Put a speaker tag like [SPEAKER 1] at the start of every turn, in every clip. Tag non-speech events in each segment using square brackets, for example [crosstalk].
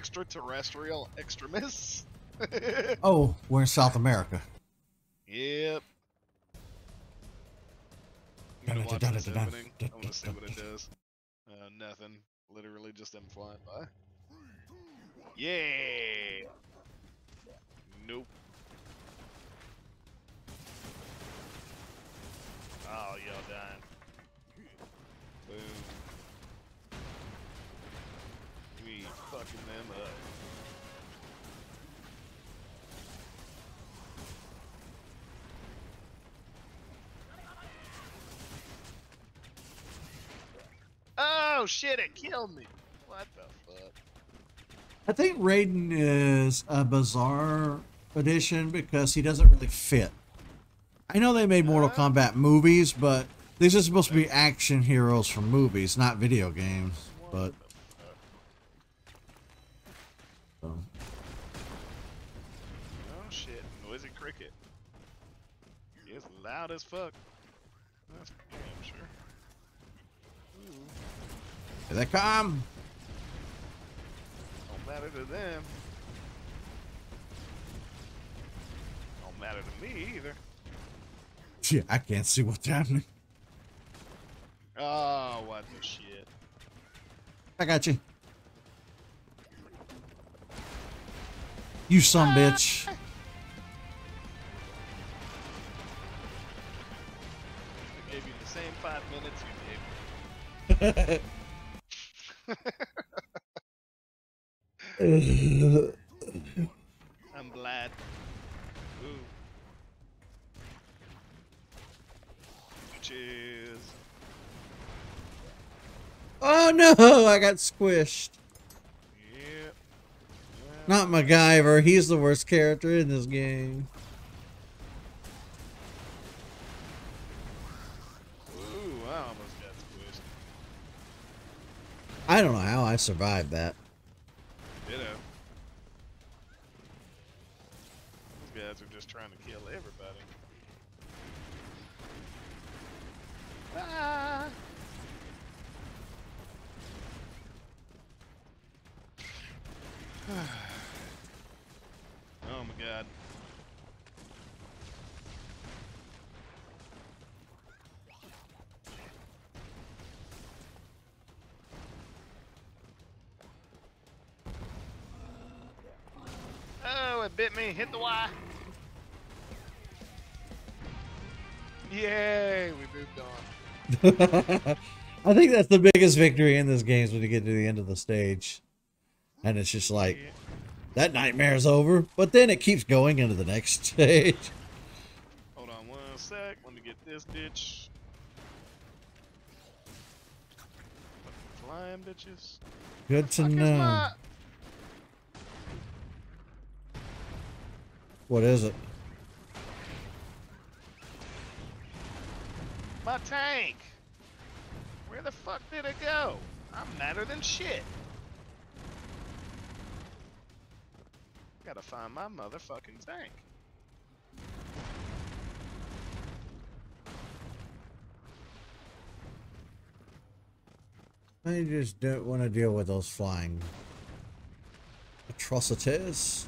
[SPEAKER 1] extraterrestrial extremists. [laughs]
[SPEAKER 2] Oh, we're in South America.
[SPEAKER 1] Yep. I'm gonna watch this opening. I want to see what it does. Uh, nothing. Literally just them flying by. Yeah. Nope. Oh, y'all dying. Boom. We fucking them up. Oh shit! It killed me. What the fuck?
[SPEAKER 2] I think Raiden is a bizarre addition because he doesn't really fit. I know they made Mortal
[SPEAKER 1] Uh.
[SPEAKER 2] Kombat movies, but these are supposed to be action heroes from movies, not video games. But so,
[SPEAKER 1] Oh shit! Noisy cricket. It's loud as fuck. That's damn sure. Ooh,
[SPEAKER 2] here they come.
[SPEAKER 1] don't matter to them. Don't matter to me either.
[SPEAKER 2] Yeah, I can't see what's happening.
[SPEAKER 1] Oh, what the shit!
[SPEAKER 2] I got you. You some bitch.
[SPEAKER 1] Ah. Five minutes you gave. I'm glad. Ooh. Cheers.
[SPEAKER 2] oh no, I got squished.
[SPEAKER 1] Yep.
[SPEAKER 2] Not MacGyver. He's the worst character in this game.
[SPEAKER 1] Ooh, I almost got squished.
[SPEAKER 2] I don't know how I survived that.
[SPEAKER 1] Ditto. These guys are just trying to kill everybody. Ah. [sighs] oh my god. Bit me. Hit the Y. Yay, we moved on. [laughs]
[SPEAKER 2] I think that's the biggest victory in this game is when you get to the end of the stage. And it's just like,
[SPEAKER 1] Yeah.
[SPEAKER 2] that nightmare's over. But then it keeps going into the next [laughs] stage.
[SPEAKER 1] Hold on one sec. Let me get this bitch. Flying bitches.
[SPEAKER 2] Good to know. What is it?
[SPEAKER 1] My tank! Where the fuck did it go? I'm madder than shit. Gotta find my motherfucking tank.
[SPEAKER 2] I just don't want to deal with those flying atrocities.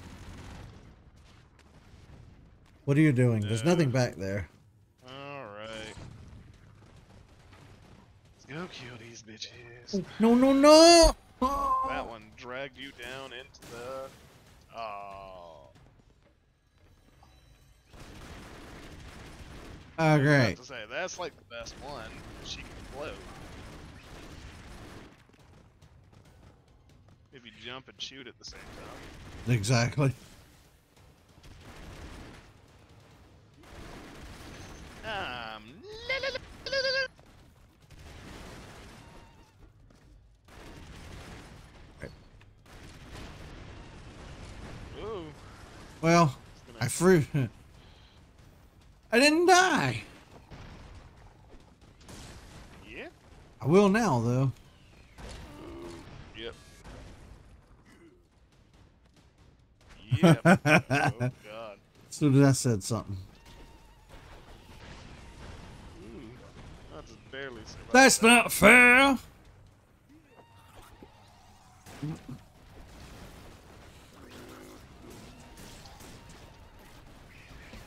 [SPEAKER 2] What are you doing? There's nothing back there.
[SPEAKER 1] Alright. Let's go kill these bitches.
[SPEAKER 2] Oh, no, no, no!
[SPEAKER 1] That one dragged you down into the. Oh.
[SPEAKER 2] Oh,
[SPEAKER 1] I was
[SPEAKER 2] great.
[SPEAKER 1] to say that's like the best one. She can float. If you jump and shoot at the same time.
[SPEAKER 2] Exactly.
[SPEAKER 1] Um. Ooh.
[SPEAKER 2] Well,
[SPEAKER 1] it's gonna-
[SPEAKER 2] I threw. [laughs] I didn't die.
[SPEAKER 1] Yeah.
[SPEAKER 2] I will now, though.
[SPEAKER 1] Yep. Yep. [laughs] oh god.
[SPEAKER 2] As soon as I said something.
[SPEAKER 1] barely survived.
[SPEAKER 2] That's
[SPEAKER 1] that.
[SPEAKER 2] not fair!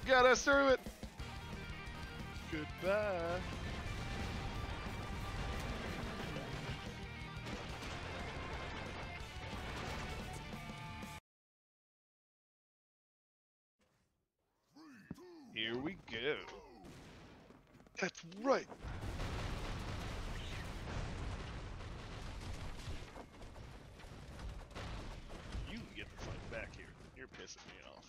[SPEAKER 1] Got us through it! Goodbye! Here we go. That's right. Pissing me off.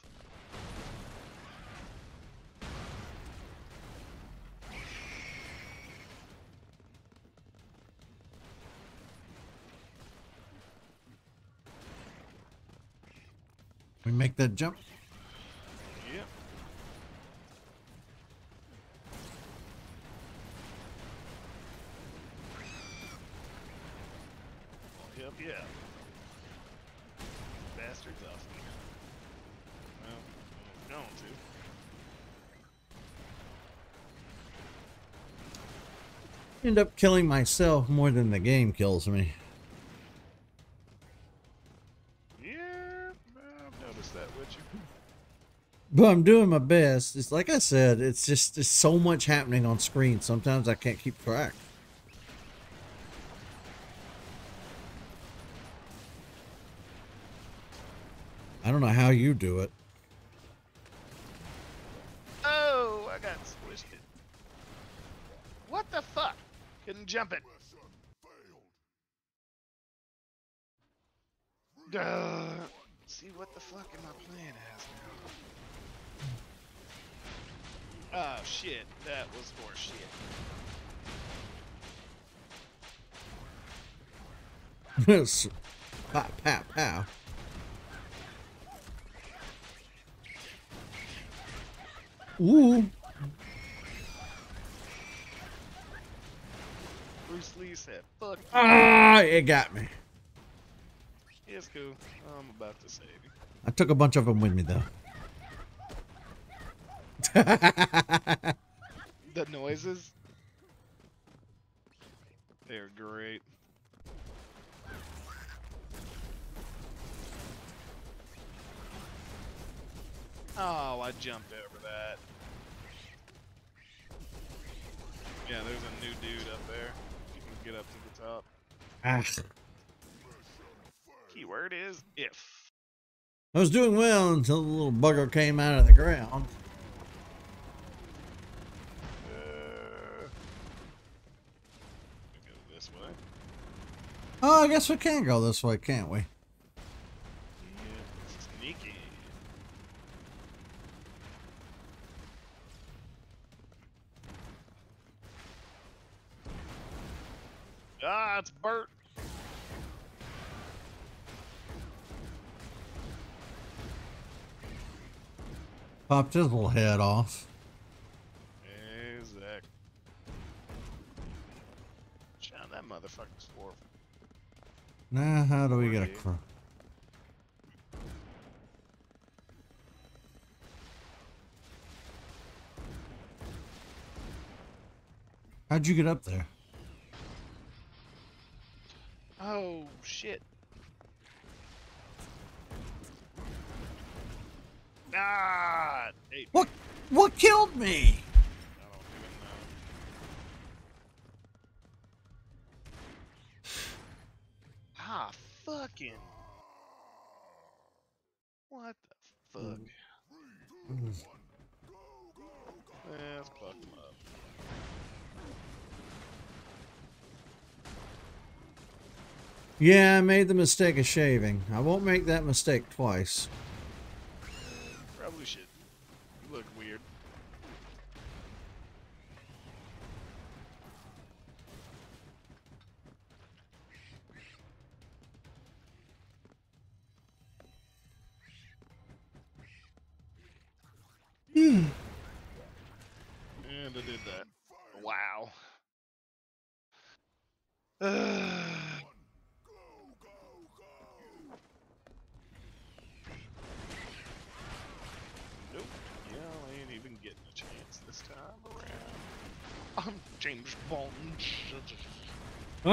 [SPEAKER 2] We make that jump.
[SPEAKER 1] Yep. Well, yep, yeah. Bastards off me. Well, I'm going to.
[SPEAKER 2] End up killing myself more than the game kills me.
[SPEAKER 1] Yeah, I've noticed that, would you?
[SPEAKER 2] But I'm doing my best. It's like I said, it's just there's so much happening on screen. Sometimes I can't keep track. I don't know how you do it. Pow, pow, pow. Ooh.
[SPEAKER 1] Bruce Lee said, fuck you.
[SPEAKER 2] Ah, it got me.
[SPEAKER 1] It's cool. I'm about to save you.
[SPEAKER 2] I took a bunch of them with me though. [laughs]
[SPEAKER 1] The noises? They're great. Oh, I jumped over that. Yeah, there's a new dude up there. You can get up to the top.
[SPEAKER 2] ah.
[SPEAKER 1] Keyword is if.
[SPEAKER 2] I was doing well until the little bugger came out of the ground.
[SPEAKER 1] Uh, go this way.
[SPEAKER 2] Oh, I guess we can go this way, can't we?
[SPEAKER 1] Yeah, sneaky. Ah, it's Bert.
[SPEAKER 2] Popped his little head off.
[SPEAKER 1] Hey, Zach. Shine that motherfucker's for.
[SPEAKER 2] Now, how do we get
[SPEAKER 1] Right.
[SPEAKER 2] across? How'd you get up there?
[SPEAKER 1] Oh, shit. Ah! Hey,
[SPEAKER 2] What? What killed me?
[SPEAKER 1] I don't even know. Ah, fucking. What the fuck? Yeah, let's fuck him up.
[SPEAKER 2] Yeah, I made the mistake of shaving. I won't make that mistake twice.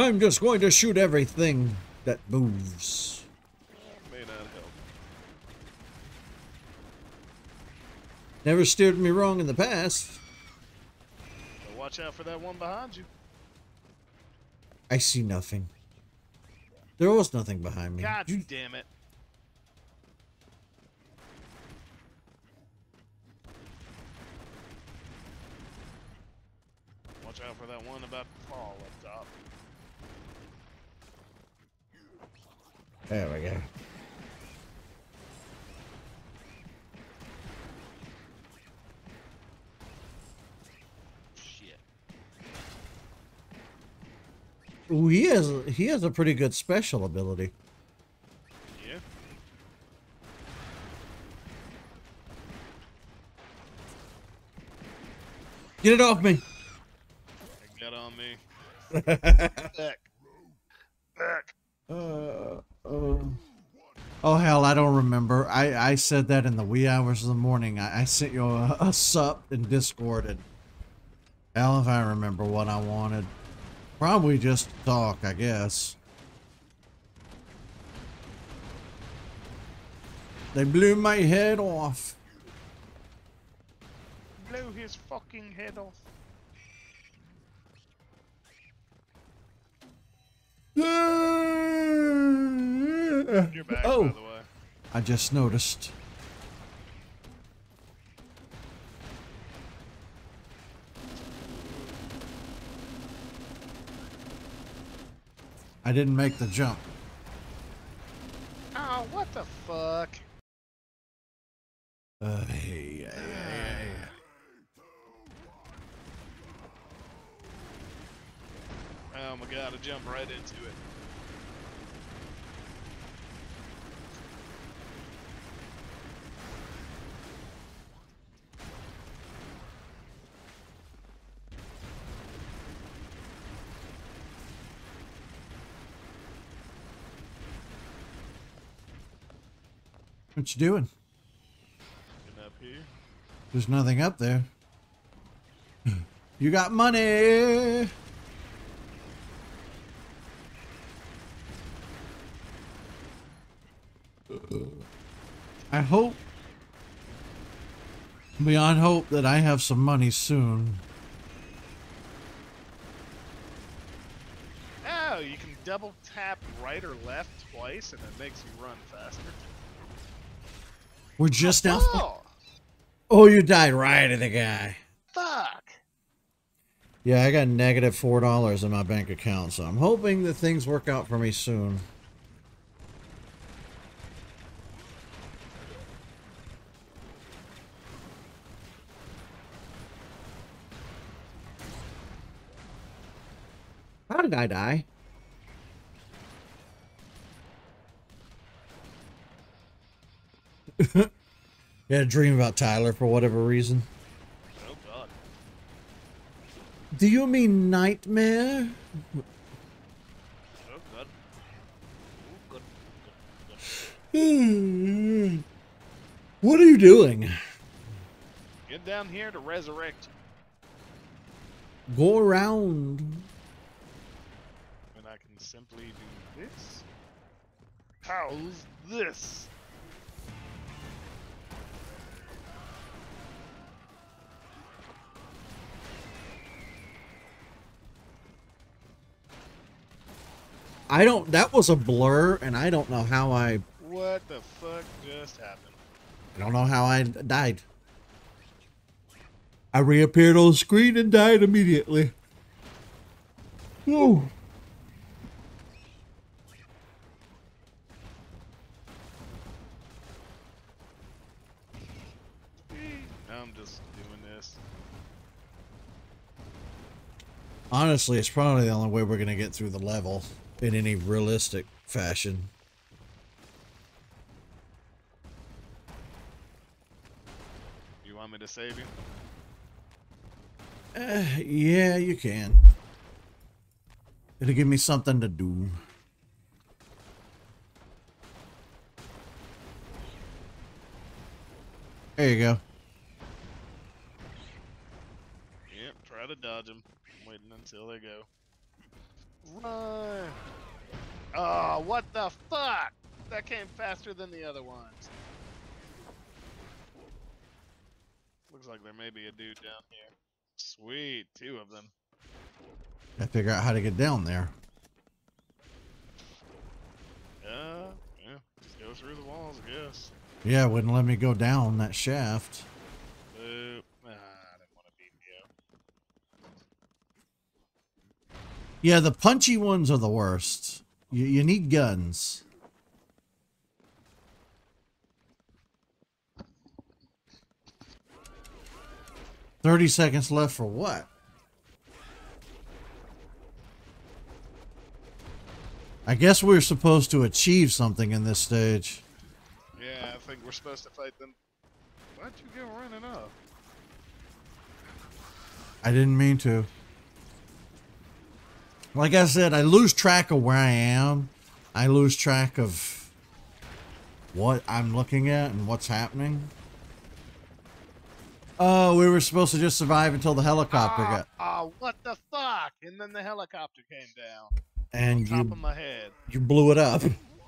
[SPEAKER 1] I'm
[SPEAKER 2] just going to shoot everything that moves.
[SPEAKER 1] That may not help.
[SPEAKER 2] Never steered me wrong in the past.
[SPEAKER 1] So watch out for that one behind you.
[SPEAKER 2] I see nothing. There was nothing behind me.
[SPEAKER 1] God
[SPEAKER 2] You-
[SPEAKER 1] damn it. Watch out for that one about to fall up top.
[SPEAKER 2] There we go.
[SPEAKER 1] Shit.
[SPEAKER 2] Ooh, he has he has a pretty good special ability.
[SPEAKER 1] Yeah.
[SPEAKER 2] Get it off me.
[SPEAKER 1] It got on me. [laughs] Back. Back.
[SPEAKER 2] Uh, oh hell, I don't remember. I I said that in the wee hours of the morning. I, I sent you a, a sup in Discord and hell if I remember what I wanted. Probably just talk, I guess. They blew my head off.
[SPEAKER 1] Blew his fucking head off. You're back,
[SPEAKER 2] oh,
[SPEAKER 1] by the way.
[SPEAKER 2] I just noticed. I didn't make the jump.
[SPEAKER 1] Oh, what the fuck?
[SPEAKER 2] Uh, hey, hey, hey,
[SPEAKER 1] Oh my god, I jumped right into it.
[SPEAKER 2] What you doing?
[SPEAKER 1] Up here.
[SPEAKER 2] There's nothing up there. You got money. I hope, beyond hope, that I have some money soon.
[SPEAKER 1] Oh, you can double tap right or left twice and it makes you run faster.
[SPEAKER 2] We're just now.
[SPEAKER 1] Oh,
[SPEAKER 2] Oh, you died right at the guy.
[SPEAKER 1] fuck.
[SPEAKER 2] Yeah, I got negative four dollars in my bank account, so I'm hoping that things work out for me soon. How did I die? You [laughs] had a dream about Tyler for whatever reason.
[SPEAKER 1] Oh god.
[SPEAKER 2] Do you mean nightmare?
[SPEAKER 1] Oh god. Ooh, good. good, good. [sighs]
[SPEAKER 2] What are you doing?
[SPEAKER 1] Get down here to resurrect.
[SPEAKER 2] Go around.
[SPEAKER 1] And I can simply do this. How's this?
[SPEAKER 2] I don't. That was a blur, and I don't know how I.
[SPEAKER 1] What the fuck just happened?
[SPEAKER 2] I don't know how I died. I reappeared on screen and died immediately. Oh.
[SPEAKER 1] I'm just doing this.
[SPEAKER 2] Honestly, it's probably the only way we're gonna get through the level in any realistic fashion.
[SPEAKER 1] You want me to save you?
[SPEAKER 2] Uh, yeah, you can. It'll give me something to do. There you go.
[SPEAKER 1] Yep, try to dodge them. I'm waiting until they go. Run! Oh, what the fuck? That came faster than the other ones. Looks like there may be a dude down here. Sweet, two of them.
[SPEAKER 2] I figure out how to get down there.
[SPEAKER 1] Yeah, yeah. Just go through the walls, I guess.
[SPEAKER 2] Yeah, wouldn't let me go down that shaft.
[SPEAKER 1] Boop. Ah, I didn't want to beat you.
[SPEAKER 2] Yeah, the punchy ones are the worst. You, you need guns. Thirty seconds left for what? I guess we're supposed to achieve something in this stage.
[SPEAKER 1] Yeah, I think we're supposed to fight them. Why'd you go running up?
[SPEAKER 2] I didn't mean to. Like I said, I lose track of where I am. I lose track of what I'm looking at and what's happening. Oh, we were supposed to just survive until the helicopter
[SPEAKER 1] Ah,
[SPEAKER 2] got
[SPEAKER 1] ah, what the fuck? And then the helicopter came down.
[SPEAKER 2] and you
[SPEAKER 1] of my head.
[SPEAKER 2] you blew it up.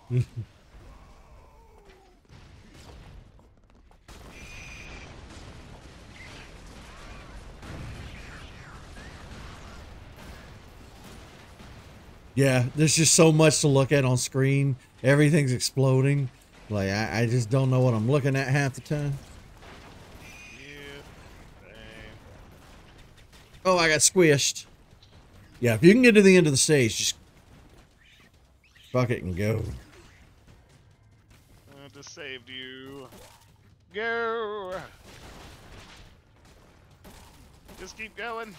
[SPEAKER 2] [laughs] Yeah, there's just so much to look at on screen. Everything's exploding. Like I, I just don't know what I'm looking at half the time.
[SPEAKER 1] Yeah.
[SPEAKER 2] Oh, I got squished. Yeah, if you can get to the end of the stage, just fuck it and go.
[SPEAKER 1] I just saved you. Go. Just keep going.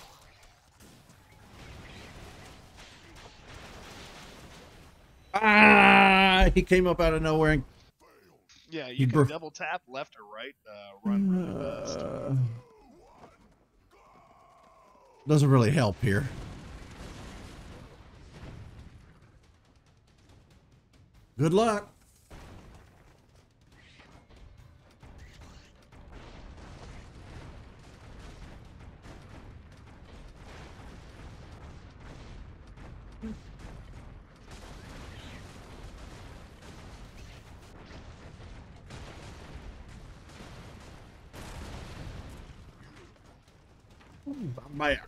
[SPEAKER 2] Ah, he came up out of nowhere and
[SPEAKER 1] Yeah, you can double tap left or right. Uh, run.
[SPEAKER 2] Uh, doesn't really help here. Good luck. I'm.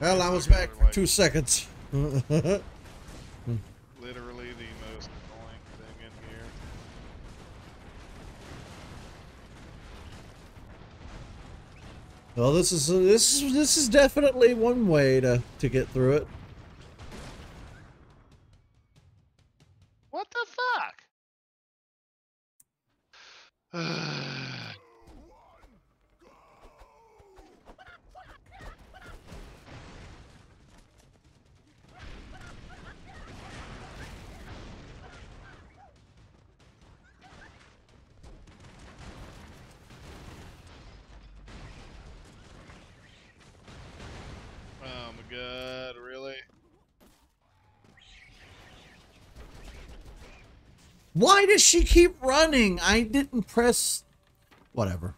[SPEAKER 2] Well, I was back for two seconds. [laughs]
[SPEAKER 1] Literally the most annoying thing in here.
[SPEAKER 2] Well, this is this is this is definitely one way to to get through it.
[SPEAKER 1] What the fuck? [sighs] [sighs] oh my god, really?
[SPEAKER 2] Why does she keep running? I didn't press. Whatever.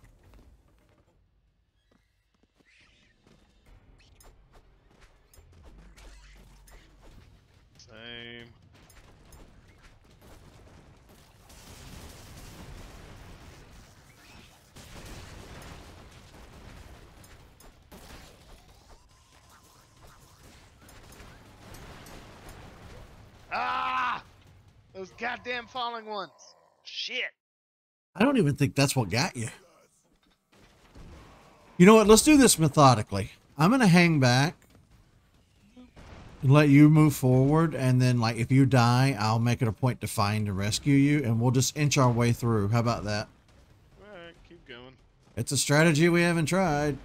[SPEAKER 1] Same. Ah! Those goddamn falling ones. Shit.
[SPEAKER 2] I don't even think that's what got you. You know what? Let's do this methodically. I'm gonna hang back and let you move forward, and then like if you die, I'll make it a point to find and rescue you, and we'll just inch our way through. How about that?
[SPEAKER 1] Alright, keep going.
[SPEAKER 2] It's a strategy we haven't tried.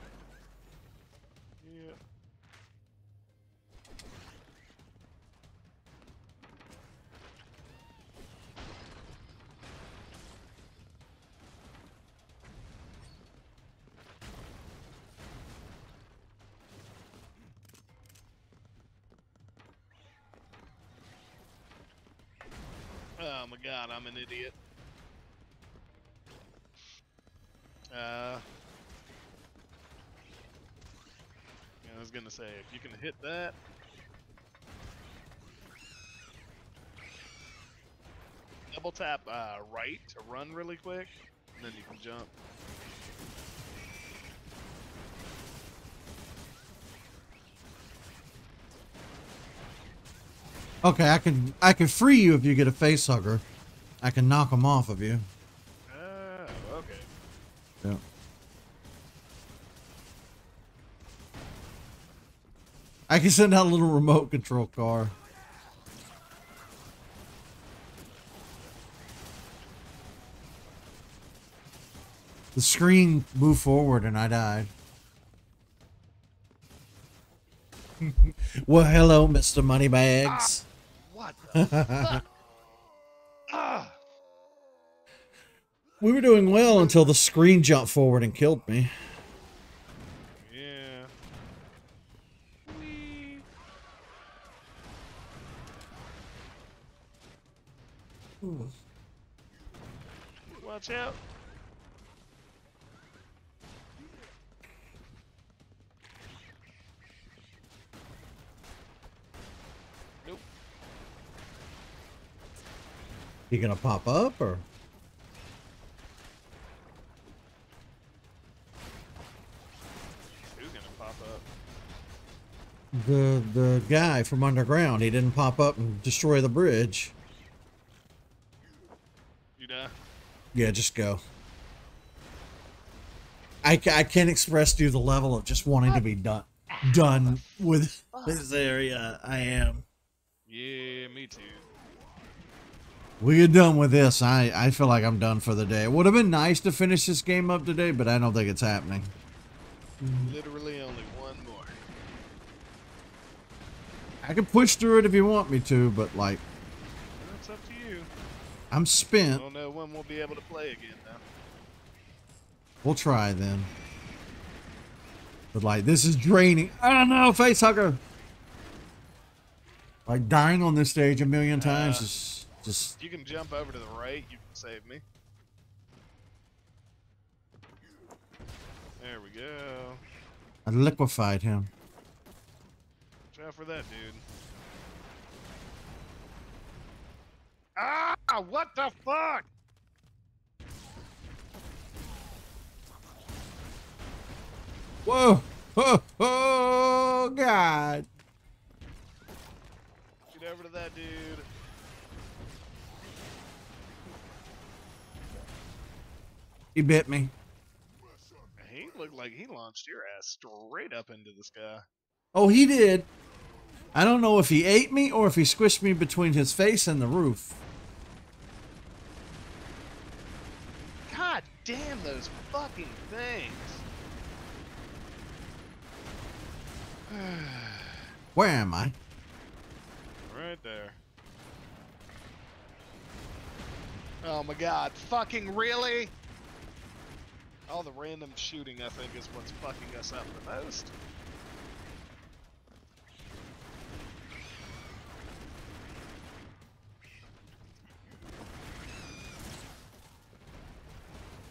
[SPEAKER 1] I'm an idiot. Uh, I was gonna say if you can hit that. Double tap uh, right to run really quick, and then you can jump.
[SPEAKER 2] Okay, I can I can free you if you get a face hugger. I can knock them off of you.
[SPEAKER 1] Oh, okay.
[SPEAKER 2] Yeah. I can send out a little remote control car. The screen moved forward and I died. [laughs] well, hello, Mr. Moneybags.
[SPEAKER 1] Ah, what [laughs] the fuck? Ah!
[SPEAKER 2] We were doing well until the screen jumped forward and killed me.
[SPEAKER 1] Yeah. Whee. Watch out. Nope.
[SPEAKER 2] You gonna pop up or?
[SPEAKER 1] Who's gonna pop up?
[SPEAKER 2] The the guy from underground, he didn't pop up and destroy the bridge.
[SPEAKER 1] You die?
[SPEAKER 2] Yeah, just go. I, I can't express to you the level of just wanting to be done done with this area. I am.
[SPEAKER 1] Yeah, me too.
[SPEAKER 2] We get done with this. I, I feel like I'm done for the day. It would have been nice to finish this game up today, but I don't think it's happening.
[SPEAKER 1] Literally only one more.
[SPEAKER 2] I can push through it if you want me to, but like
[SPEAKER 1] That's up to you.
[SPEAKER 2] I'm spent.
[SPEAKER 1] I don't know when we'll be able to play again now.
[SPEAKER 2] We'll try then. But like this is draining. I don't know, face hugger. Like dying on this stage a million times
[SPEAKER 1] Uh,
[SPEAKER 2] is just
[SPEAKER 1] If you can jump over to the right, you can save me. There we go.
[SPEAKER 2] I liquefied him.
[SPEAKER 1] Out for that dude. Ah! What the fuck?
[SPEAKER 2] Whoa! Oh, [laughs] oh God!
[SPEAKER 1] Get over to that dude.
[SPEAKER 2] He bit me.
[SPEAKER 1] He looked like he launched your ass straight up into the sky.
[SPEAKER 2] Oh, he did. I don't know if he ate me or if he squished me between his face and the roof.
[SPEAKER 1] God damn those fucking things. [sighs]
[SPEAKER 2] Where am I?
[SPEAKER 1] right there. Oh my god, fucking really? All the random shooting, I think, is what's fucking us up the most.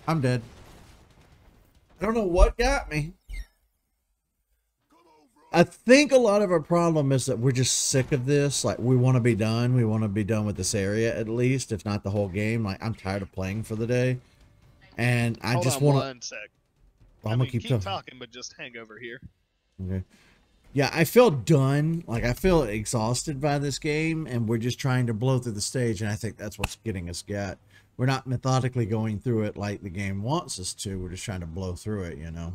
[SPEAKER 2] I'm dead. I don't know what got me. I think a lot of our problem is that we're just sick of this. Like, we want to be done. We want to be done with this area at least, if not the whole game. Like, I'm tired of playing for the day. And I
[SPEAKER 1] Hold
[SPEAKER 2] just
[SPEAKER 1] on
[SPEAKER 2] want
[SPEAKER 1] one sec.
[SPEAKER 2] to. I'm
[SPEAKER 1] mean,
[SPEAKER 2] going to keep,
[SPEAKER 1] keep
[SPEAKER 2] talking.
[SPEAKER 1] talking, but just hang over here.
[SPEAKER 2] Okay. Yeah, I feel done. Like I feel exhausted by this game, and we're just trying to blow through the stage, and I think that's what's getting us got. We're not methodically going through it like the game wants us to. We're just trying to blow through it, you know.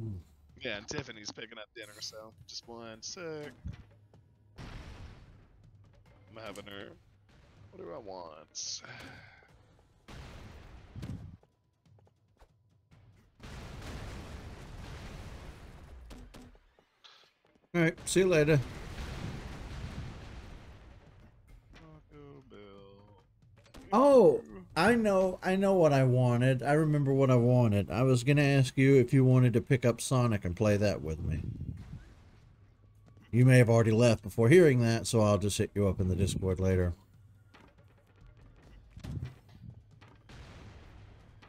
[SPEAKER 2] Hmm.
[SPEAKER 1] Yeah, and Tiffany's picking up dinner, so just one sec. I'm having her. What do I want?
[SPEAKER 2] All right, see you later. Oh, I know, I know what I wanted. I remember what I wanted. I was gonna ask you if you wanted to pick up Sonic and play that with me. You may have already left before hearing that, so I'll just hit you up in the Discord later.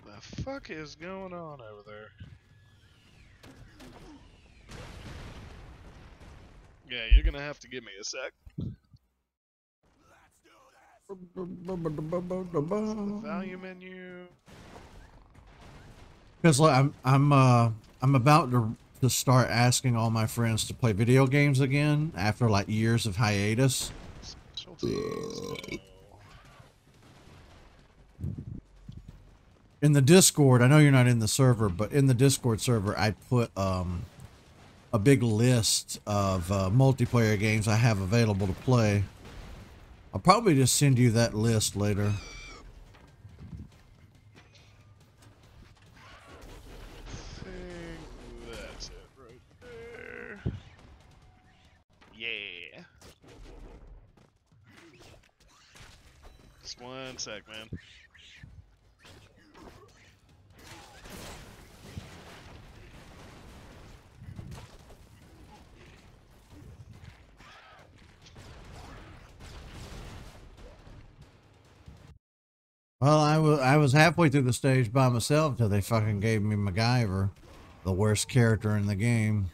[SPEAKER 1] What the fuck is going on over there? Yeah, you're gonna have to give me a sec. Value menu.
[SPEAKER 2] Because like, I'm I'm uh I'm about to to start asking all my friends to play video games again after like years of hiatus. In the Discord, I know you're not in the server, but in the Discord server, I put um a big list of uh, multiplayer games I have available to play. I'll probably just send you that list later.
[SPEAKER 1] Yeah. Just one sec, man.
[SPEAKER 2] Well, I was I was halfway through the stage by myself until they fucking gave me MacGyver, the worst character in the game.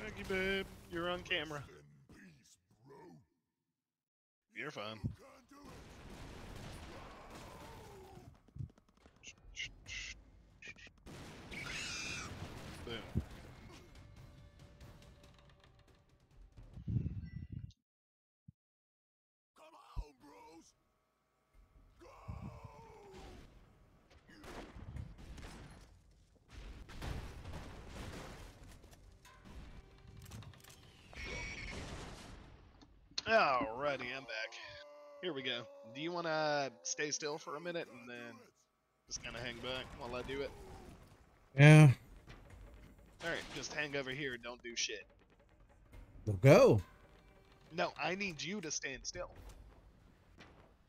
[SPEAKER 1] Thank you, babe. You're on camera. You're fine. Alrighty, I'm back. Here we go. Do you want to stay still for a minute and then just kind of hang back while I do it?
[SPEAKER 2] Yeah,
[SPEAKER 1] Alright, just hang over here. and Don't do shit.
[SPEAKER 2] we'll go.
[SPEAKER 1] No, I need you to stand still.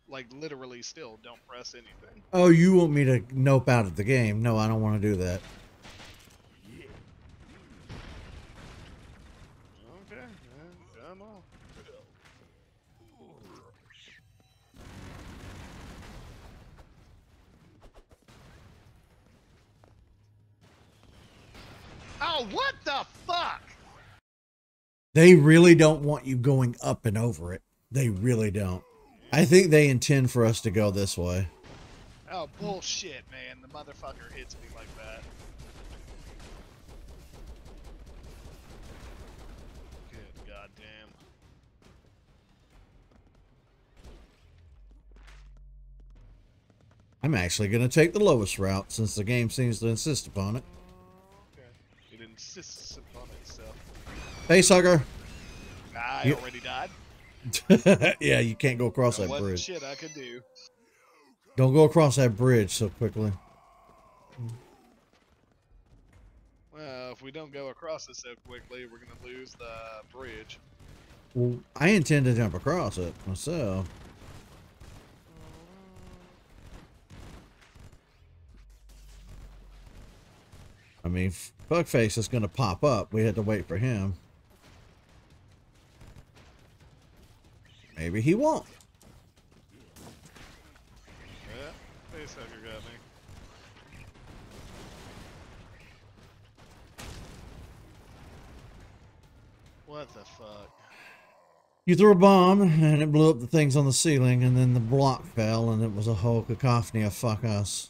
[SPEAKER 1] Like literally still. Don't press anything.
[SPEAKER 2] Oh, you want me to nope out of the game? No, I don't want to do that.
[SPEAKER 1] Okay, yeah, come on. Oh, what the fuck?
[SPEAKER 2] They really don't want you going up and over it. They really don't. I think they intend for us to go this way.
[SPEAKER 1] Oh, bullshit, man. The motherfucker hits me like that. Good goddamn.
[SPEAKER 2] I'm actually going to take the lowest route since the game seems to insist upon it.
[SPEAKER 1] Okay. It insists upon itself.
[SPEAKER 2] Facehugger.
[SPEAKER 1] I
[SPEAKER 2] You-
[SPEAKER 1] already died. [laughs]
[SPEAKER 2] yeah, you can't go across that bridge.
[SPEAKER 1] shit I could do.
[SPEAKER 2] Don't go across that bridge so quickly.
[SPEAKER 1] Well, if we don't go across it so quickly, we're gonna lose the bridge.
[SPEAKER 2] Well, I intend to jump across it myself. I mean, Fuckface is going to pop up. We had to wait for him. Maybe he won't.
[SPEAKER 1] Yeah, facehugger got me. What the fuck?
[SPEAKER 2] You threw a bomb and it blew up the things on the ceiling, and then the block fell, and it was a whole cacophony of fuck us.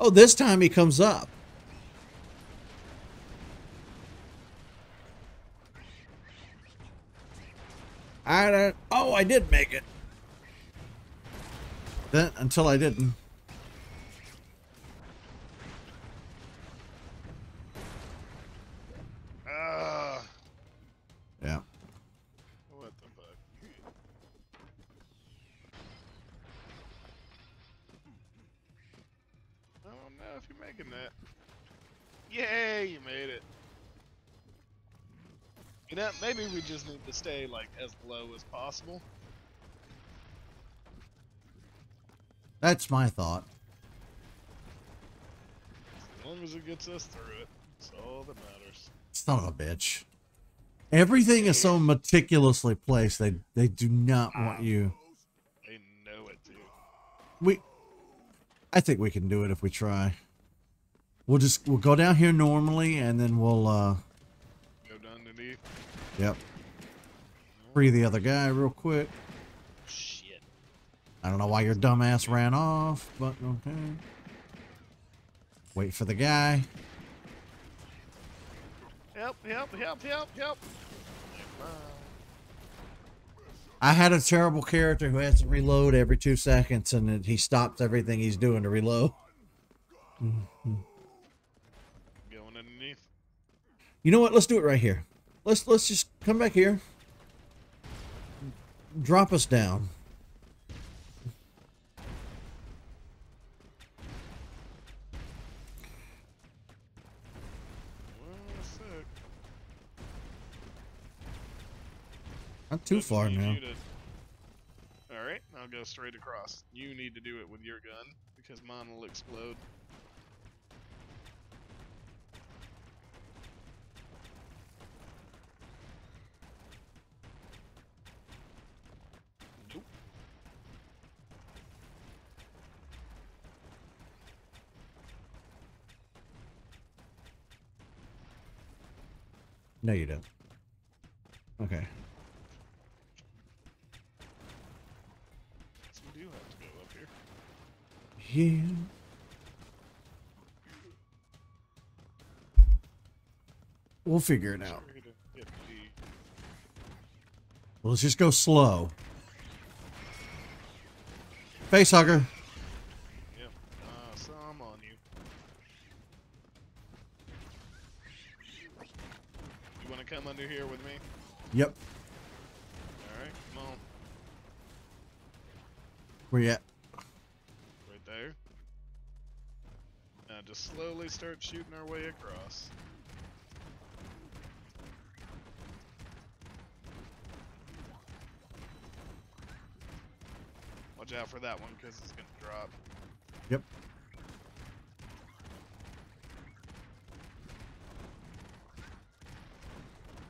[SPEAKER 2] Oh, this time he comes up. I don't. Oh, I did make it. Then until I didn't.
[SPEAKER 1] Just need to stay like as low as possible.
[SPEAKER 2] That's my thought.
[SPEAKER 1] As long as it gets us through it, that's all that matters.
[SPEAKER 2] Son of a bitch. Everything is so meticulously placed. They they do not want you.
[SPEAKER 1] They know it too.
[SPEAKER 2] We. I think we can do it if we try. We'll just we'll go down here normally, and then we'll uh.
[SPEAKER 1] Go down underneath.
[SPEAKER 2] Yep. Free the other guy real quick.
[SPEAKER 1] Shit.
[SPEAKER 2] I don't know why your dumbass ran off, but okay. Wait for the guy.
[SPEAKER 1] Help, help, help, help, help.
[SPEAKER 2] I had a terrible character who has to reload every two seconds, and he stops everything he's doing to reload.
[SPEAKER 1] Going underneath.
[SPEAKER 2] You know what? Let's do it right here. Let's let's just come back here. Drop us down. Not too far now.
[SPEAKER 1] to- Alright, I'll go straight across. You need to do it with your gun, because mine will explode. Nope.
[SPEAKER 2] No, you don't. Okay.
[SPEAKER 1] So we do have to go up here.
[SPEAKER 2] Yeah. We'll figure it out.
[SPEAKER 1] We're gonna get the
[SPEAKER 2] Well, let's just go slow. Face
[SPEAKER 1] shooting our way across. Watch out for that one because it's gonna drop.
[SPEAKER 2] Yep.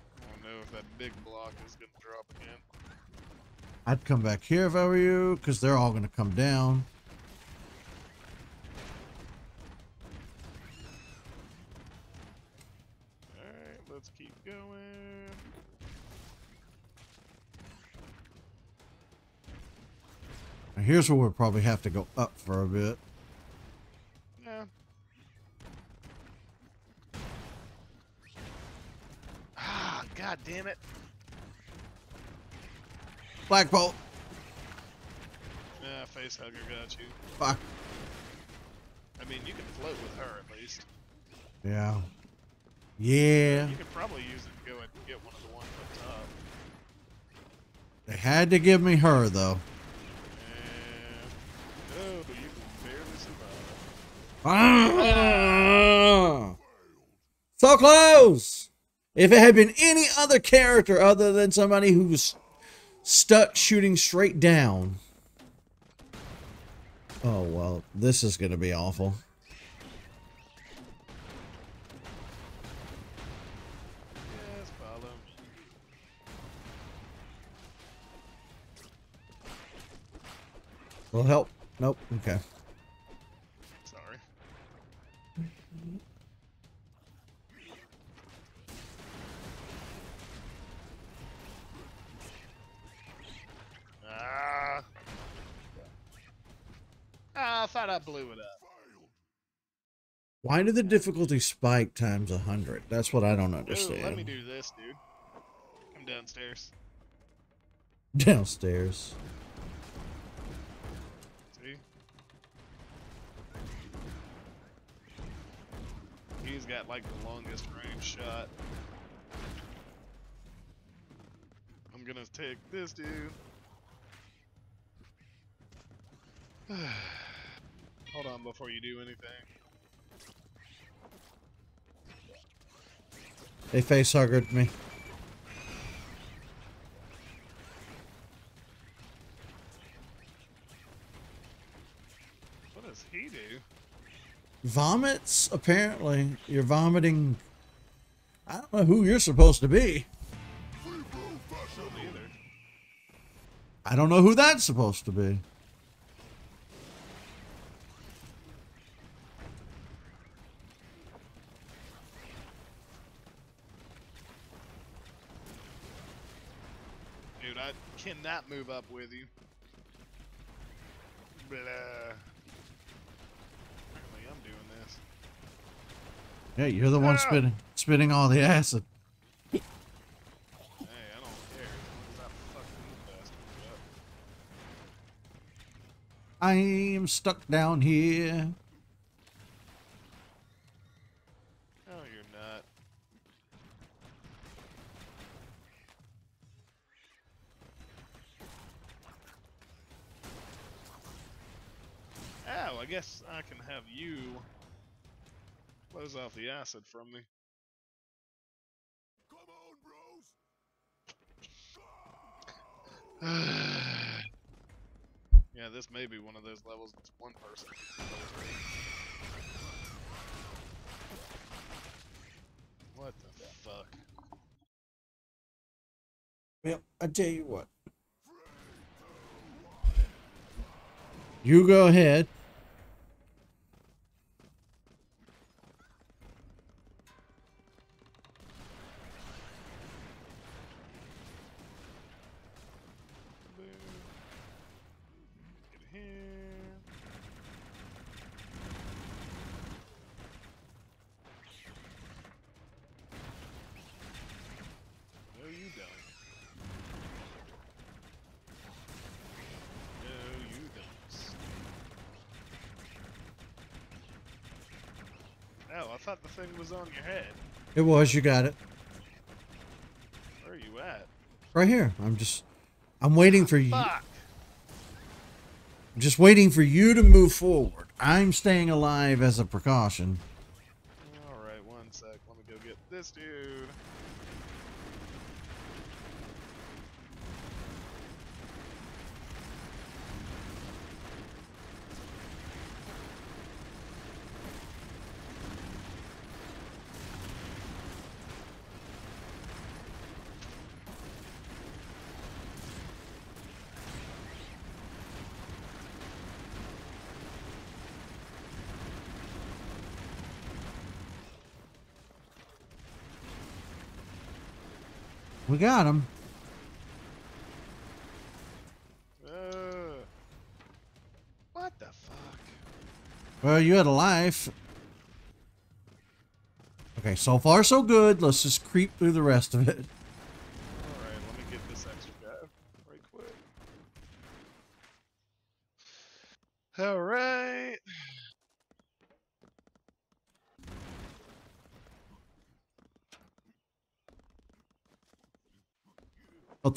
[SPEAKER 1] I don't know if that big block is gonna drop again.
[SPEAKER 2] I'd come back here if I were you, because they're all going to come down. Now, here's where we'll probably have to go up for a bit.
[SPEAKER 1] Yeah. Ah, god damn it.
[SPEAKER 2] Black Bolt.
[SPEAKER 1] Yeah, face hugger got you.
[SPEAKER 2] Fuck.
[SPEAKER 1] I mean, you can float with her at least.
[SPEAKER 2] Yeah. Yeah.
[SPEAKER 1] You could probably use it to go and get one of the ones up top.
[SPEAKER 2] They had to give me her, though.
[SPEAKER 1] And oh, you can barely survive.
[SPEAKER 2] So close! If it had been any other character other than somebody who was stuck shooting straight down. Oh, well, this is going to be awful. Will help? Nope. Okay.
[SPEAKER 1] Thought I blew it up.
[SPEAKER 2] Why did the difficulty spike times a 100? That's what I don't
[SPEAKER 1] Ooh, let me do this, dude. Come downstairs. [laughs]
[SPEAKER 2] Downstairs.
[SPEAKER 1] See? He's got like the longest range shot. I'm gonna take this dude. [sighs] [sighs] Hold on before you do anything.
[SPEAKER 2] They face huggered me.
[SPEAKER 1] What does he do?
[SPEAKER 2] Vomits, apparently. You're vomiting. I don't know who you're supposed to be. I don't know who that's supposed to be.
[SPEAKER 1] Dude, I cannot move up with you. Blah. Apparently I'm doing this.
[SPEAKER 2] Yeah, you're the one
[SPEAKER 1] Ah!
[SPEAKER 2] spitting spitting all the acid.
[SPEAKER 1] Hey, I don't care. As long as I.
[SPEAKER 2] I am stuck down here.
[SPEAKER 1] No, you're not. Oh, I guess I can have you close off the acid from me. Come on, bros! [sighs] yeah, this may be one of those levels that's one person. What the fuck?
[SPEAKER 2] Yep, I tell you what. You go ahead.
[SPEAKER 1] Boom. Get here. No, you don't. No, you don't. Oh, I thought the thing was on your head.
[SPEAKER 2] It was, you got it.
[SPEAKER 1] Where are you at?
[SPEAKER 2] Right here. I'm just I'm waiting for you.
[SPEAKER 1] Fuck!
[SPEAKER 2] I'm just waiting for you to move forward. I'm staying alive as a precaution.
[SPEAKER 1] Alright, one sec. Let me go get this dude.
[SPEAKER 2] We got him.
[SPEAKER 1] Uh, what the fuck?
[SPEAKER 2] Well, you had a life. Okay, so far so good. Let's just creep through the rest of it.
[SPEAKER 1] Alright, let me get this extra guy right quick. Alright.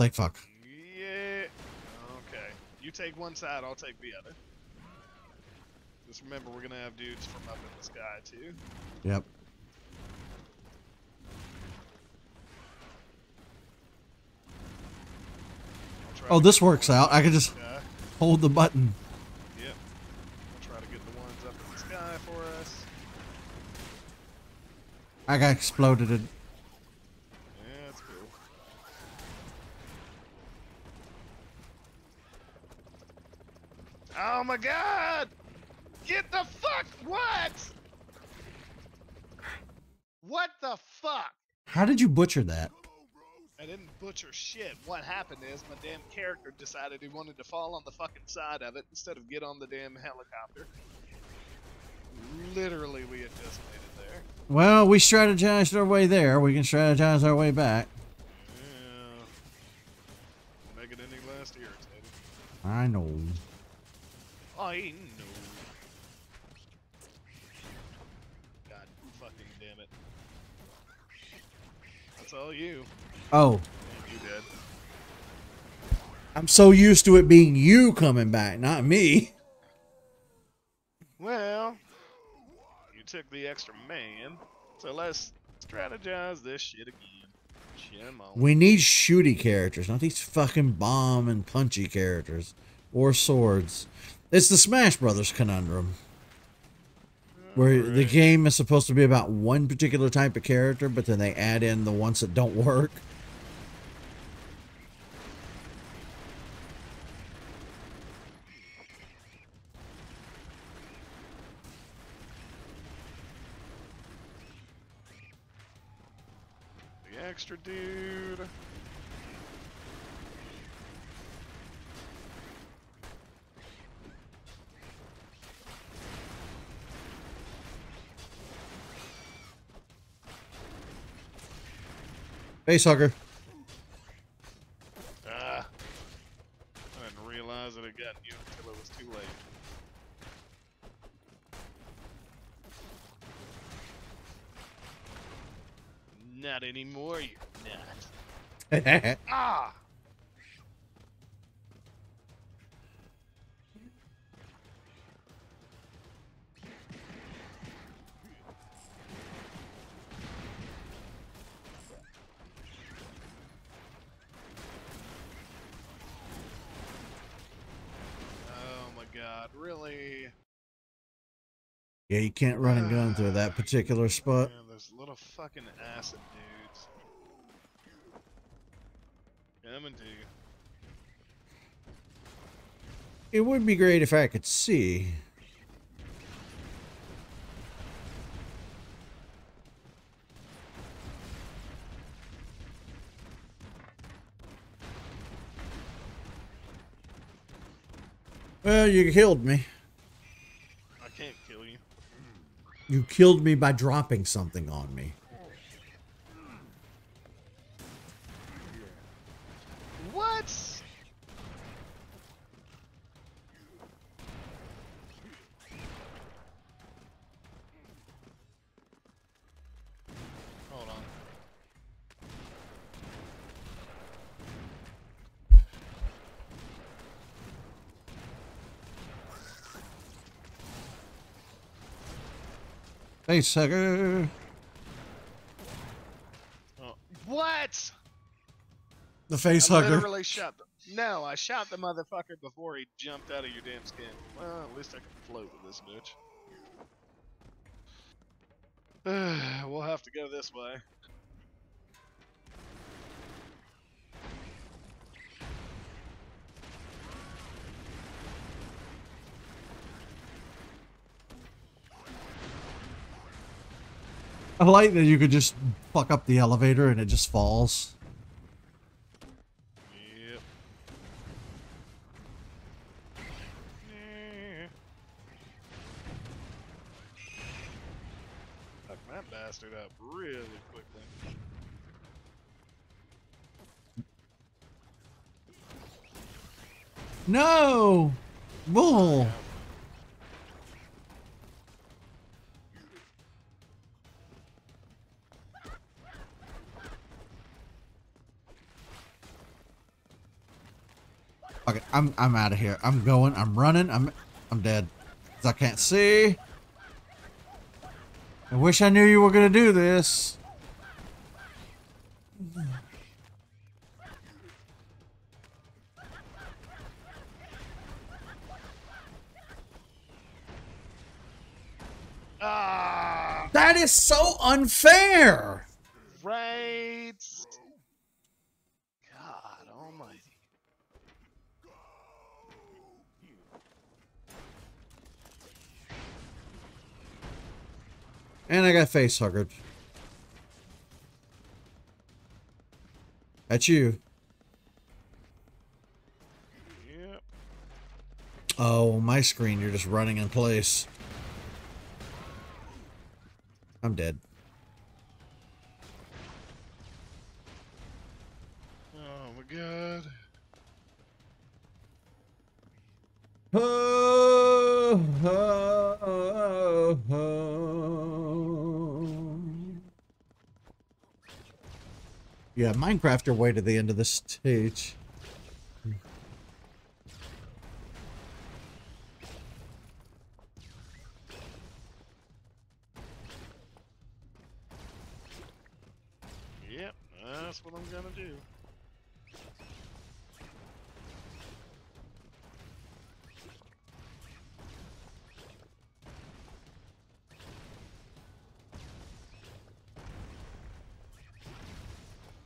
[SPEAKER 2] Thank fuck.
[SPEAKER 1] Yeah. Okay. You take one side, I'll take the other. Just remember, we're gonna have dudes from up in the sky, too.
[SPEAKER 2] Yep. Oh, this works out. I can just-. Hold the button.
[SPEAKER 1] Yep. I'll try to get the ones up in the sky for us.
[SPEAKER 2] I got exploded. In.
[SPEAKER 1] Yeah, that's cool. Oh my god! Get the fuck what? What the fuck?
[SPEAKER 2] How did you butcher that?
[SPEAKER 1] I didn't butcher shit. What happened is my damn character decided he wanted to fall on the fucking side of it instead of get on the damn helicopter. Literally, we had just made it there.
[SPEAKER 2] Well, we strategized our way there. We can strategize our way back.
[SPEAKER 1] Yeah. Make it any less irritating.
[SPEAKER 2] I know.
[SPEAKER 1] Oh, I know. That's all you.
[SPEAKER 2] Oh,
[SPEAKER 1] you dead.
[SPEAKER 2] I'm so used to it being you coming back, not me.
[SPEAKER 1] Well, you took the extra man. So let's strategize this shit again. Shim. Oh.
[SPEAKER 2] We need shooty characters, not these fucking bomb and punchy characters. Or swords. It's the Smash Brothers conundrum. Where the game is supposed to be about one particular type of character, but then they add in the ones that don't work.
[SPEAKER 1] The extra dude.
[SPEAKER 2] Facehugger.
[SPEAKER 1] Ah.
[SPEAKER 2] Can't run and gun through ah, that particular spot.
[SPEAKER 1] Man, those little fucking acid dudes. Coming to you.
[SPEAKER 2] It would be great if I could see. Well, you killed me.
[SPEAKER 1] I can't kill you.
[SPEAKER 2] You killed me by dropping something on me.
[SPEAKER 1] What? Hold on.
[SPEAKER 2] Facehugger.
[SPEAKER 1] Oh. What?
[SPEAKER 2] The
[SPEAKER 1] I
[SPEAKER 2] facehugger.
[SPEAKER 1] literally shot the. No, I shot the motherfucker before he jumped out of your damn skin. Well, at least I can float with this bitch. [sighs] we'll have to go this way.
[SPEAKER 2] I like that you could just fuck up the elevator and it just falls.
[SPEAKER 1] Yep. Fuck that bastard up really quickly.
[SPEAKER 2] No! Bull! Okay, I'm I'm out of here. I'm going. I'm running. I'm I'm dead. 'Cause I can't see. I wish I knew you were gonna do this.
[SPEAKER 1] Ah!
[SPEAKER 2] That is so unfair.
[SPEAKER 1] Right! God almighty.
[SPEAKER 2] And I got face huggered. That's you.
[SPEAKER 1] Yep.
[SPEAKER 2] Oh, my screen, you're just running in place. I'm dead. Minecraft your way to the end of the stage.
[SPEAKER 1] that's what I'm gonna do.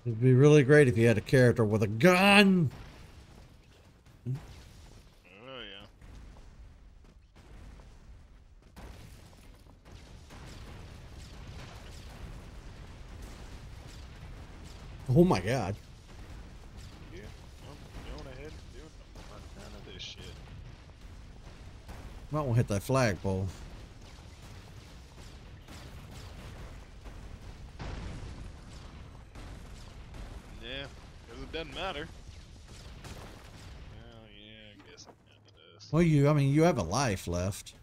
[SPEAKER 2] It'd be really great if you had a character with a gun.
[SPEAKER 1] Oh yeah.
[SPEAKER 2] Oh my god.
[SPEAKER 1] Yeah. I'm going ahead and doing none of this shit.
[SPEAKER 2] Might want to hit that flagpole.
[SPEAKER 1] Yeah, because it doesn't matter. Oh yeah, I guess I'm into this.
[SPEAKER 2] Well, you, I mean, you have a life left.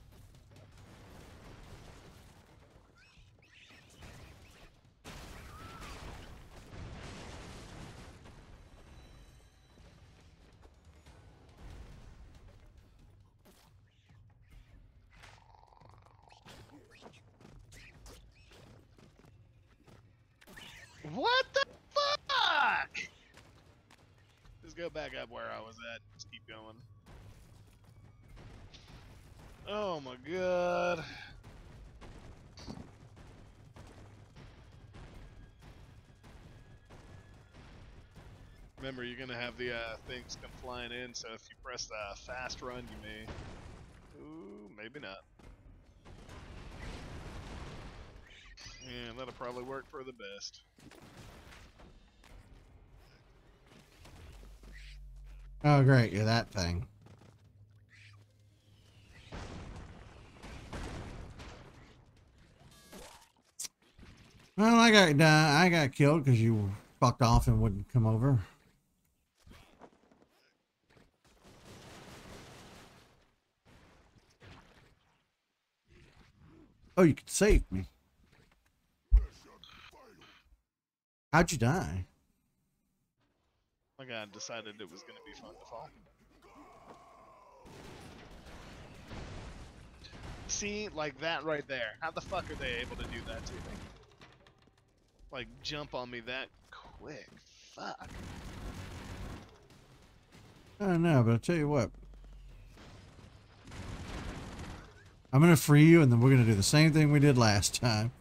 [SPEAKER 1] What the fuck? Just go back up where I was at. Just keep going. Oh my god. Remember, you're gonna have the uh, things come flying in, so if you press the fast run, you may. Ooh, maybe not. Yeah, that'll probably work for the best.
[SPEAKER 2] Oh, great. You're that thing. Well, I got uh, I got killed because you fucked off and wouldn't come over. Oh, you could save me. How'd you die?
[SPEAKER 1] My god decided it was gonna be fun to fall. See, like that right there. How the fuck are they able to do that to me? Like, jump on me that quick. Fuck.
[SPEAKER 2] I don't know, but I'll tell you what. I'm gonna free you, and then we're gonna do the same thing we did last time.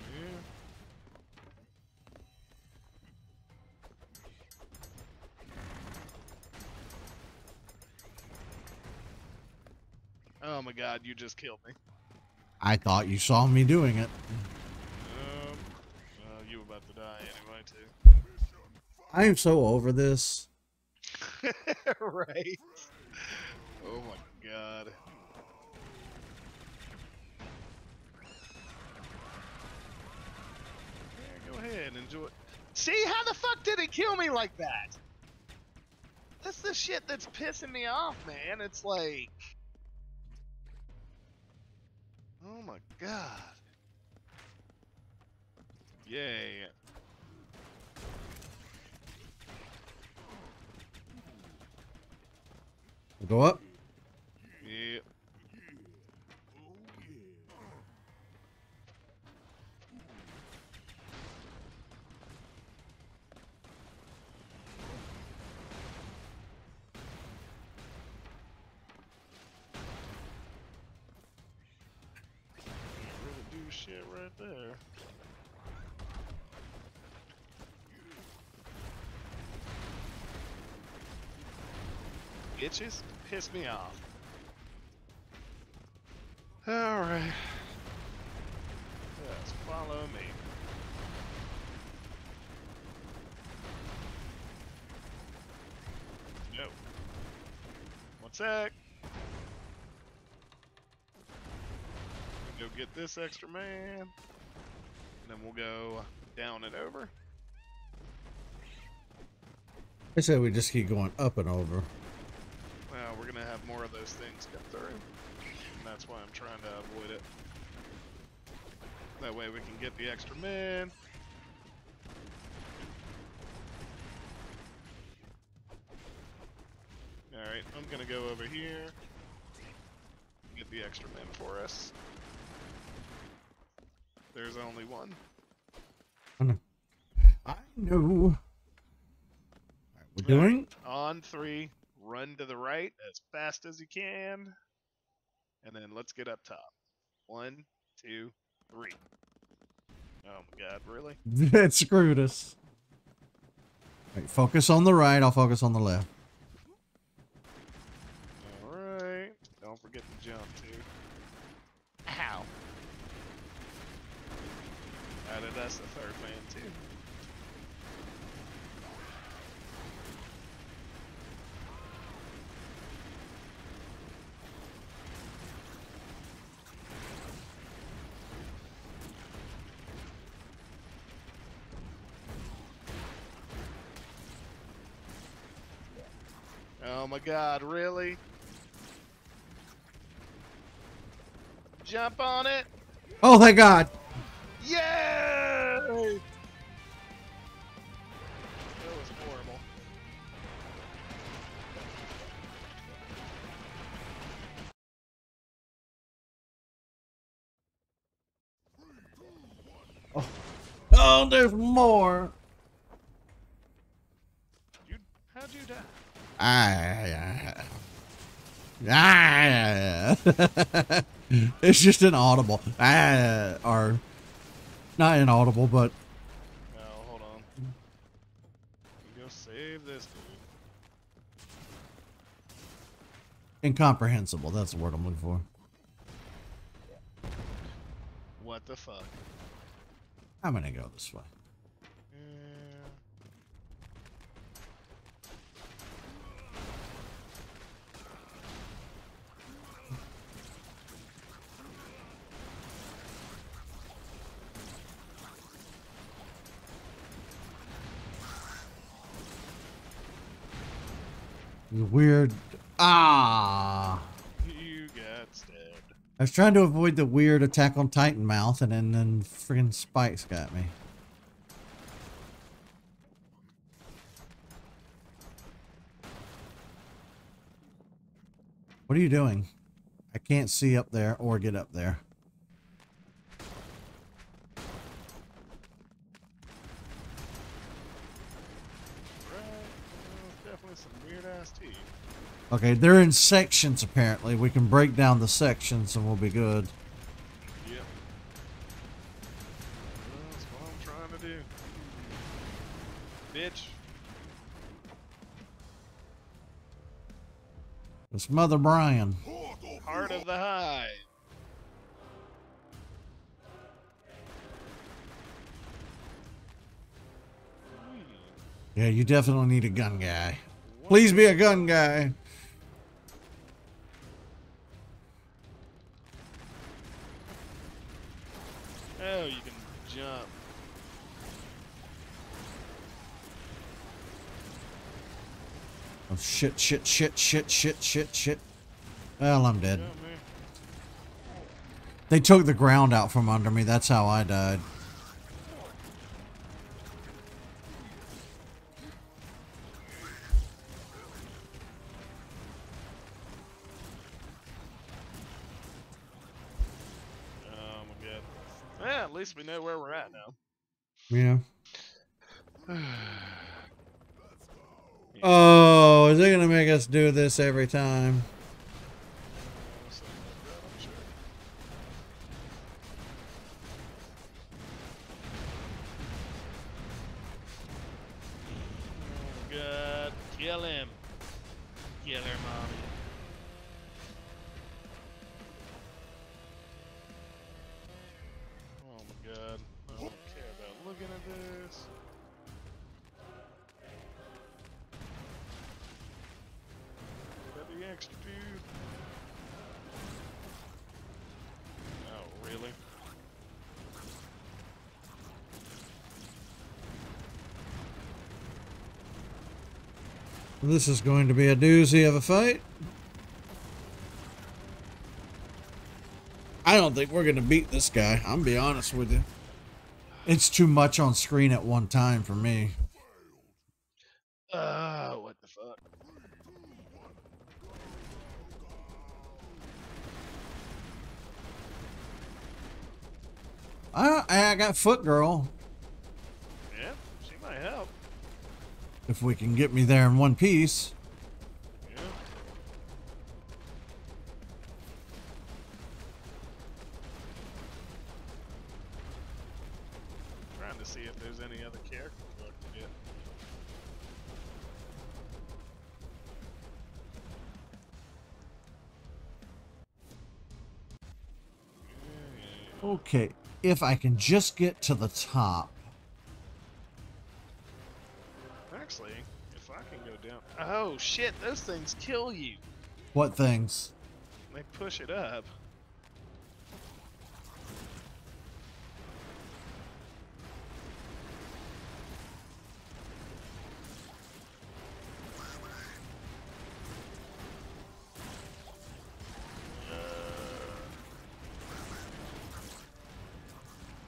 [SPEAKER 1] Yeah. Oh my god, you just killed me.
[SPEAKER 2] I thought you saw me doing it.
[SPEAKER 1] Um, uh, you were about to die anyway, too.
[SPEAKER 2] I am so over this. [laughs]
[SPEAKER 1] right? Oh my god. Yeah, go ahead, enjoy. See, how the fuck did it kill me like that? That's the shit that's pissing me off, man. It's like. Oh my god. Yay.
[SPEAKER 2] Go up.
[SPEAKER 1] Do shit right there. Itches piss me off. Alright. Just follow me. No. One sec. Go get this extra man. And then we'll go down and over.
[SPEAKER 2] I said we just keep going up and over.
[SPEAKER 1] We're gonna have more of those things come through. And that's why I'm trying to avoid it. That way we can get the extra men. Alright, I'm gonna go over here. Get the extra men for us. There's only one. Hmm.
[SPEAKER 2] I No. All right, we're doing.
[SPEAKER 1] On three, run to the right as fast as you can. And then let's get up top. One, two, three. Oh my god, really? [laughs]
[SPEAKER 2] it screwed us. Right, focus on the right. I'll focus on the left.
[SPEAKER 1] Alright. Don't forget to jump, too. Ow. Added that's the third man, too. Oh my god, really? Jump on it!
[SPEAKER 2] Oh, thank God.
[SPEAKER 1] Yay! That was horrible.
[SPEAKER 2] Oh, Oh, there's more.
[SPEAKER 1] You, how'd you
[SPEAKER 2] Ah, ah, [laughs] it's just inaudible. Ah, or not inaudible, but
[SPEAKER 1] No, hold on. Go save this dude.
[SPEAKER 2] incomprehensible. That's the word I'm looking for.
[SPEAKER 1] What the fuck?
[SPEAKER 2] I'm gonna go this way.
[SPEAKER 1] Yeah.
[SPEAKER 2] Weird. Ah.
[SPEAKER 1] You got stabbed.
[SPEAKER 2] I was trying to avoid the weird Attack on Titan mouth, and then, then friggin' spikes got me. What are you doing? I can't see up there or get up there.
[SPEAKER 1] Right. Well, definitely some weird ass teeth.
[SPEAKER 2] Okay, they're in sections apparently. We can break down the sections and we'll be good.
[SPEAKER 1] Yep. That's what I'm trying to do. Bitch.
[SPEAKER 2] It's Mother Brain.
[SPEAKER 1] Heart of the hive.
[SPEAKER 2] Yeah, you definitely need a gun guy. Please be a gun guy.
[SPEAKER 1] Oh
[SPEAKER 2] shit, shit, shit, shit, shit, shit, shit. Well, I'm dead. They took the ground out from under me. That's how I died.
[SPEAKER 1] Um, oh my god. Yeah, at least we know where we're at now.
[SPEAKER 2] Yeah. [sighs] Uh, Is they gonna make us do this every time?
[SPEAKER 1] This
[SPEAKER 2] is going to be a doozy of a fight. I don't think we're gonna beat this guy. I'm be honest with you. It's too much on screen at one time for me.
[SPEAKER 1] Uh, what the fuck?
[SPEAKER 2] I I got foot girl.
[SPEAKER 1] Yeah, she might help.
[SPEAKER 2] If we can get me there in one piece.
[SPEAKER 1] Yeah. Trying to see if there's any other characters I can get.
[SPEAKER 2] Okay, if I can just get to the top.
[SPEAKER 1] Oh shit! Those things kill you.
[SPEAKER 2] What things?
[SPEAKER 1] They push it up.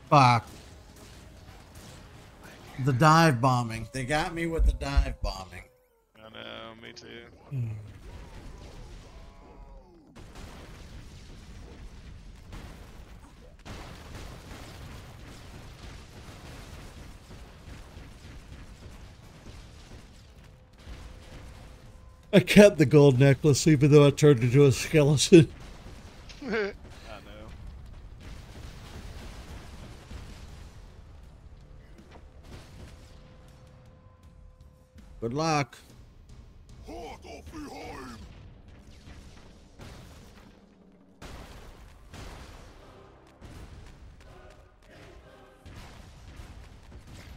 [SPEAKER 2] Fuck. The dive bombing. They got me with the dive bombing.
[SPEAKER 1] I know, me too.
[SPEAKER 2] I kept the gold necklace even though I turned into a skeleton. [laughs]
[SPEAKER 1] I know.
[SPEAKER 2] Good luck.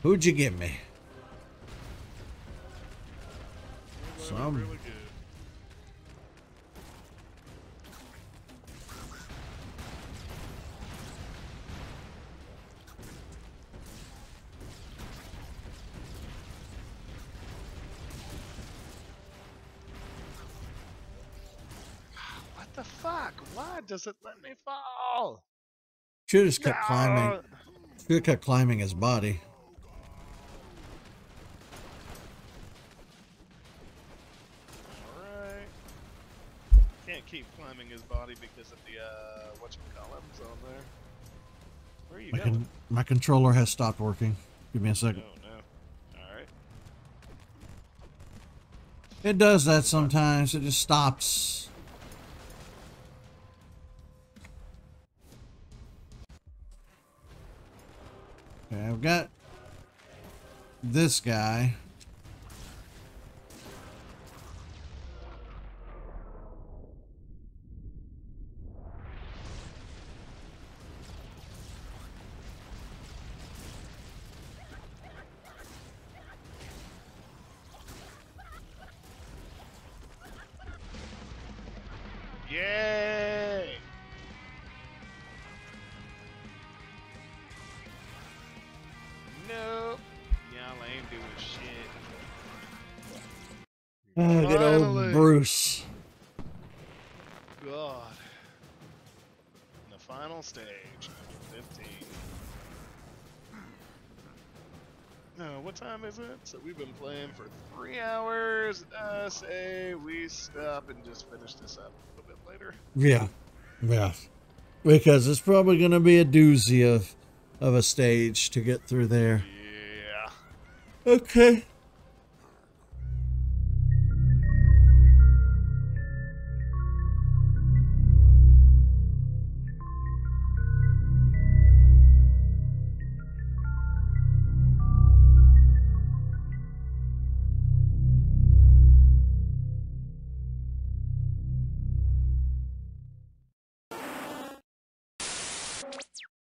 [SPEAKER 2] Who'd you give me?
[SPEAKER 1] They
[SPEAKER 2] Some.
[SPEAKER 1] really good. What the fuck? Why does it let me fall?
[SPEAKER 2] Should have just kept climbing.
[SPEAKER 1] No!
[SPEAKER 2] Should have kept climbing his body.
[SPEAKER 1] Alright. Can't keep climbing his body because of the, uh, whatchamacallums on there. Where are you
[SPEAKER 2] My,
[SPEAKER 1] going?
[SPEAKER 2] con- my controller has stopped working. Give me a
[SPEAKER 1] Oh
[SPEAKER 2] second.
[SPEAKER 1] no. Alright.
[SPEAKER 2] It does that sometimes. It just stops. Okay, I've got this guy.
[SPEAKER 1] So we've been playing for three hours. Uh, say we stop and just finish this up a little bit later.
[SPEAKER 2] Yeah. Yeah. Because it's probably going to be a doozy of, of a stage to get through there.
[SPEAKER 1] Yeah.
[SPEAKER 2] Okay.